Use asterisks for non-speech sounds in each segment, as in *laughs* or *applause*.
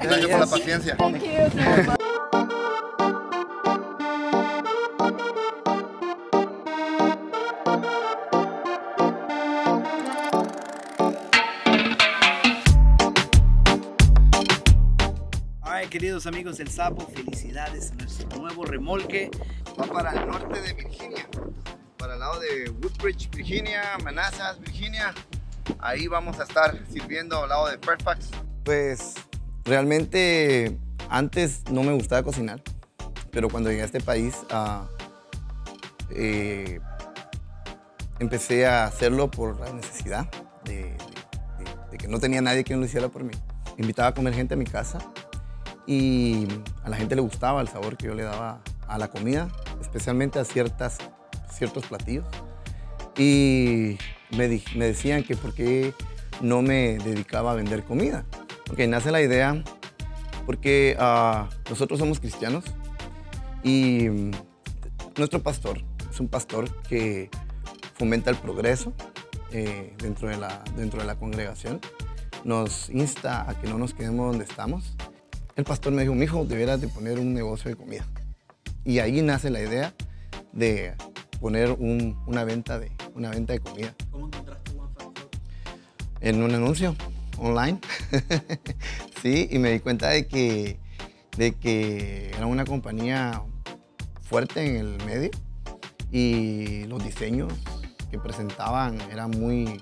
Gracias por la paciencia. queridos amigos del Sapo, felicidades nuestro nuevo remolque. Va para el norte de Virginia, para el lado de Woodbridge, Virginia, Manassas, Virginia. Ahí vamos a estar sirviendo al lado de Fairfax. Pues realmente antes no me gustaba cocinar, pero cuando llegué a este país ah, eh, empecé a hacerlo por la necesidad de, que no tenía nadie que lo hiciera por mí. Invitaba a comer gente a mi casa y a la gente le gustaba el sabor que yo le daba a la comida, especialmente a ciertas, ciertos platillos. Y me, decían que por qué no me dedicaba a vender comida. Ok, nace la idea porque ah, nosotros somos cristianos y mm, nuestro pastor es un pastor que fomenta el progreso eh, dentro, de la, dentro de la congregación. Nos insta a que no nos quedemos donde estamos. El pastor me dijo, mi hijo, deberás de poner un negocio de comida. Y ahí nace la idea de poner un- una, venta de, una venta de comida ¿Cómo encontraste One Food? en un anuncio online. *laughs* sí, y me di cuenta de que, de que era una compañía fuerte en el medio y los diseños que presentaban eran muy,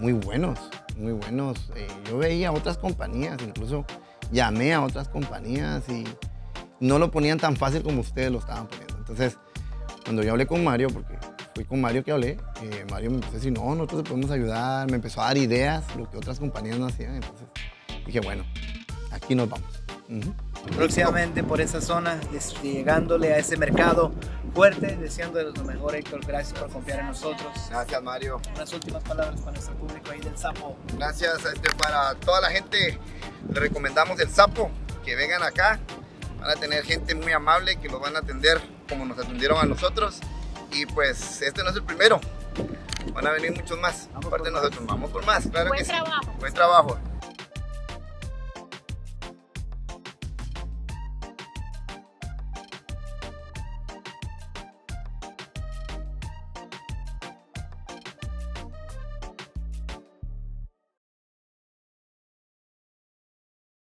muy buenos, muy buenos. Eh, yo veía otras compañías, incluso llamé a otras compañías y no lo ponían tan fácil como ustedes lo estaban poniendo. Entonces, cuando yo hablé con Mario, porque fui con Mario que hablé, eh, Mario me empezó a decir, no, nosotros te podemos ayudar, me empezó a dar ideas, lo que otras compañías no hacían. Entonces, dije, bueno, aquí nos vamos. Ujú. Próximamente por esa zona, des- llegándole a ese mercado fuerte, deseándoles lo mejor, Héctor. Gracias por confiar en nosotros. Gracias, Mario. Unas últimas palabras para nuestro público ahí del Sapo. Gracias este, para toda la gente. Le recomendamos el sapo, que vengan acá. Van a tener gente muy amable que los van a atender como nos atendieron a nosotros. Y pues este no es el primero. Van a venir muchos más. Vamos Aparte nosotros vamos por más. Claro Buen que sí. trabajo. Buen trabajo.